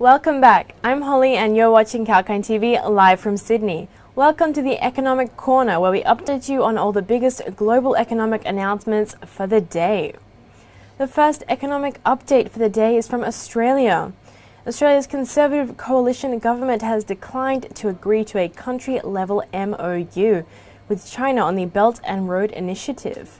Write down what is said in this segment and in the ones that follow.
Welcome back. I'm Holly and you're watching Kalkine TV live from Sydney. Welcome to the Economic Corner where we update you on all the biggest global economic announcements for the day. The first economic update for the day is from Australia. Australia's Conservative coalition government has declined to agree to a country level MOU with China on the Belt and Road Initiative.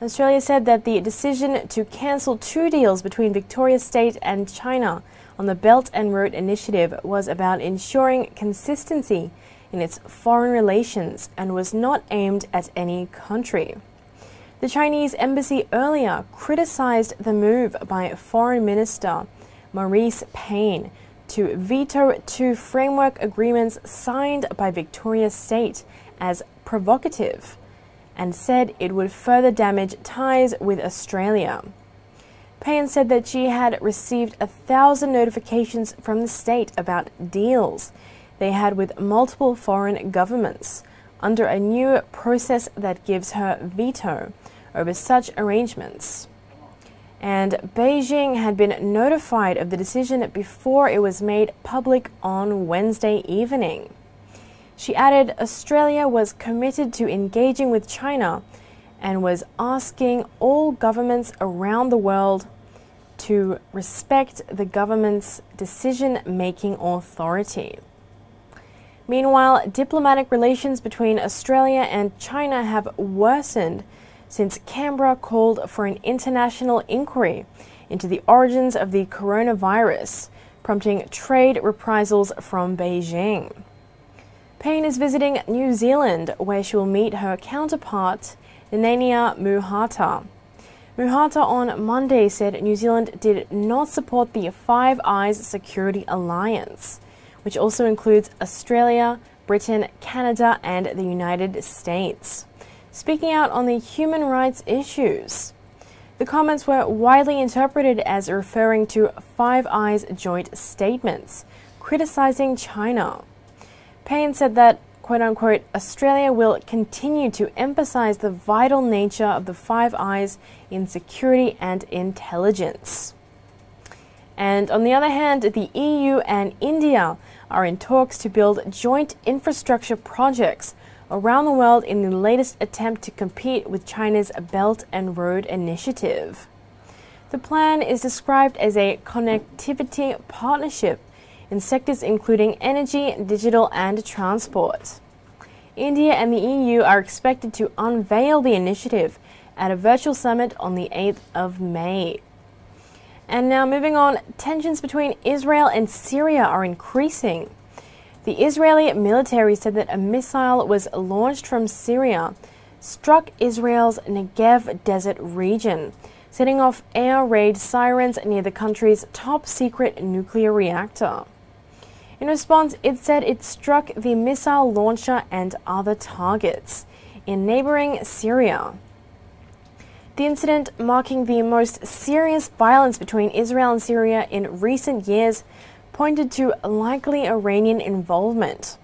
Australia said that the decision to cancel two deals between Victoria State and China on the Belt and Road Initiative was about ensuring consistency in its foreign relations and was not aimed at any country. The Chinese embassy earlier criticized the move by Foreign Minister Marise Payne to veto two framework agreements signed by Victoria State as provocative and said it would further damage ties with Australia. Payne said that she had received a thousand notifications from the state about deals they had with multiple foreign governments under a new process that gives her veto over such arrangements. And Beijing had been notified of the decision before it was made public on Wednesday evening. She added Australia was committed to engaging with China and was asking all governments around the world to respect the government's decision making authority. Meanwhile, diplomatic relations between Australia and China have worsened since Canberra called for an international inquiry into the origins of the coronavirus, prompting trade reprisals from Beijing. Payne is visiting New Zealand, where she will meet her counterpart, Nanaia Mahuta. Mahuta on Monday said New Zealand did not support the Five Eyes Security Alliance, which also includes Australia, Britain, Canada, and the United States. Speaking out on the human rights issues. The comments were widely interpreted as referring to Five Eyes joint statements, criticizing China. Payne said that, quote unquote, Australia will continue to emphasize the vital nature of the Five Eyes in security and intelligence. And on the other hand, the EU and India are in talks to build joint infrastructure projects around the world in the latest attempt to compete with China's Belt and Road Initiative. The plan is described as a connectivity partnership in sectors including energy, digital, and transport. India and the EU are expected to unveil the initiative at a virtual summit on the 8th of May. And now, moving on, tensions between Israel and Syria are increasing. The Israeli military said that a missile was launched from Syria, struck Israel's Negev desert region, setting off air raid sirens near the country's top secret nuclear reactor. In response, it said it struck the missile launcher and other targets in neighboring Syria. The incident, marking the most serious violence between Israel and Syria in recent years, pointed to likely Iranian involvement.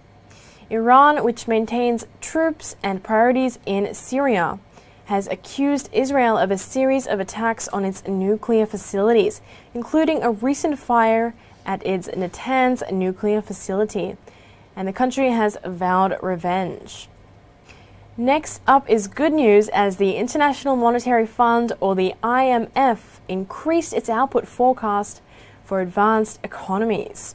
Iran, which maintains troops and priorities in Syria, has accused Israel of a series of attacks on its nuclear facilities, including a recent fire at its Natanz nuclear facility, and the country has vowed revenge. Next up is good news as the International Monetary Fund, or the IMF, increased its output forecast for advanced economies.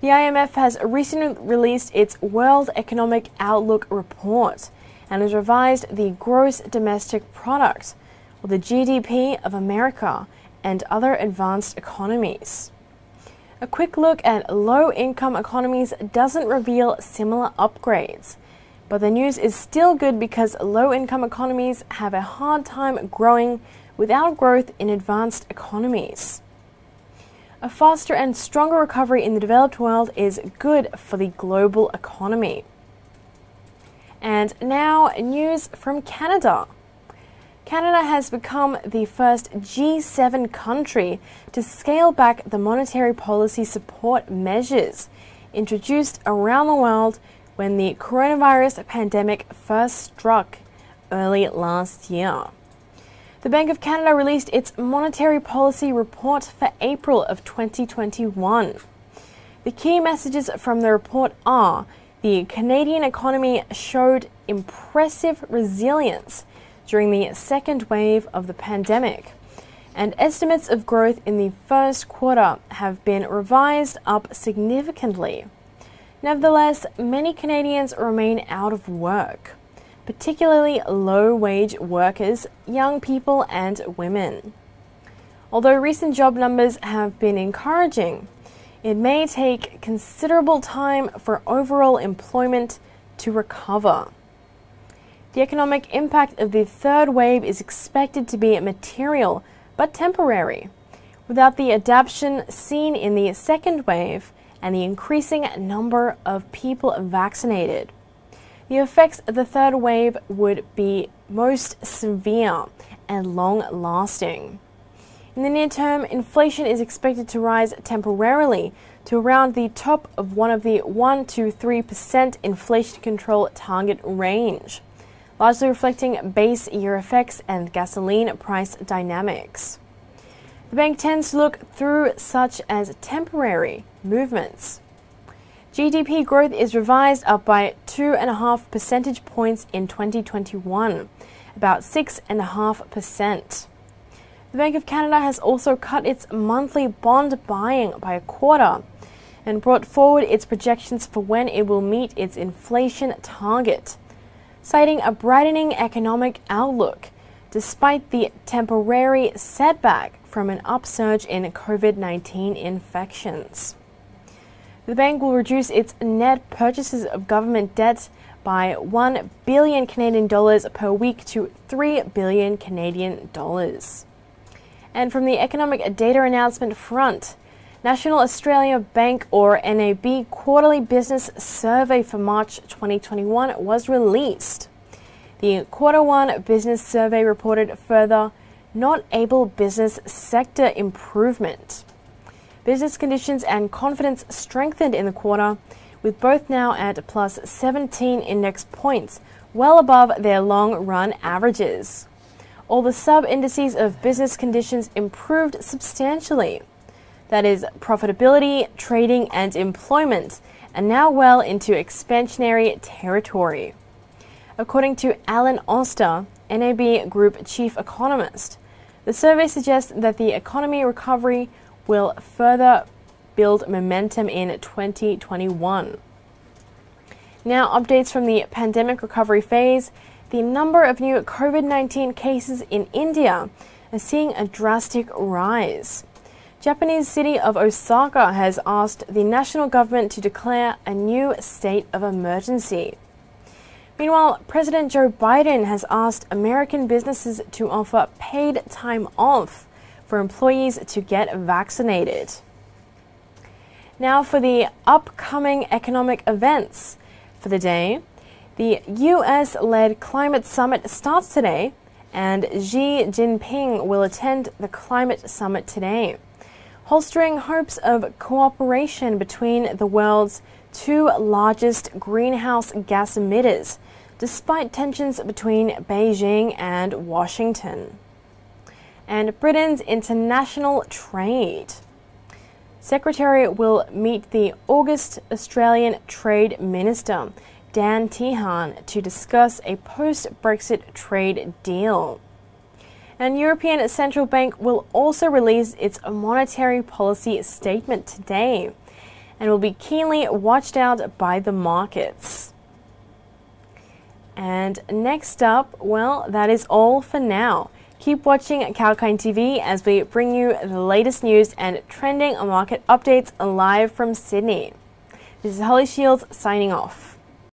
The IMF has recently released its World Economic Outlook report and has revised the gross domestic product, or the GDP of America and other advanced economies. A quick look at low income economies doesn't reveal similar upgrades. But the news is still good because low income economies have a hard time growing without growth in advanced economies. A faster and stronger recovery in the developed world is good for the global economy. And now, news from Canada. Canada has become the first G7 country to scale back the monetary policy support measures introduced around the world when the coronavirus pandemic first struck early last year. The Bank of Canada released its monetary policy report for April of 2021. The key messages from the report are the Canadian economy showed impressive resilience during the second wave of the pandemic, and estimates of growth in the first quarter have been revised up significantly. Nevertheless, many Canadians remain out of work, particularly low wage workers, young people, and women. Although recent job numbers have been encouraging, it may take considerable time for overall employment to recover. The economic impact of the third wave is expected to be material but temporary. Without the adaptation seen in the second wave and the increasing number of people vaccinated, the effects of the third wave would be most severe and long lasting. In the near term, inflation is expected to rise temporarily to around the top of one of the 1 to 3% inflation control target range largely reflecting base year effects and gasoline price dynamics. The bank tends to look through such as temporary movements. GDP growth is revised up by 2.5 percentage points in 2021, about 6.5%. The Bank of Canada has also cut its monthly bond buying by a quarter and brought forward its projections for when it will meet its inflation target citing a brightening economic outlook despite the temporary setback from an upsurge in COVID 19 infections. The bank will reduce its net purchases of government debt by 1 billion Canadian dollars per week to 3 billion Canadian dollars. And from the economic data announcement front, National Australia Bank or NAB quarterly business survey for March 2021 was released. The quarter one business survey reported further not able business sector improvement. Business conditions and confidence strengthened in the quarter, with both now at plus 17 index points, well above their long run averages. All the sub indices of business conditions improved substantially that is, profitability, trading, and employment, and now well into expansionary territory. According to Alan Oster, NAB Group chief economist, the survey suggests that the economy recovery will further build momentum in 2021. Now, updates from the pandemic recovery phase. The number of new COVID 19 cases in India is seeing a drastic rise. Japanese city of Osaka has asked the national government to declare a new state of emergency. Meanwhile, President Joe Biden has asked American businesses to offer paid time off for employees to get vaccinated. Now, for the upcoming economic events for the day, the US led climate summit starts today, and Xi Jinping will attend the climate summit today holstering hopes of cooperation between the world's two largest greenhouse gas emitters, despite tensions between Beijing and Washington. And Britain's international trade. Secretary will meet the August Australian Trade Minister, Dan Tehan, to discuss a post Brexit trade deal. And European Central Bank will also release its monetary policy statement today and will be keenly watched out by the markets. And next up, well, that is all for now. Keep watching Kalkine TV as we bring you the latest news and trending market updates live from Sydney. This is Holly Shields signing off.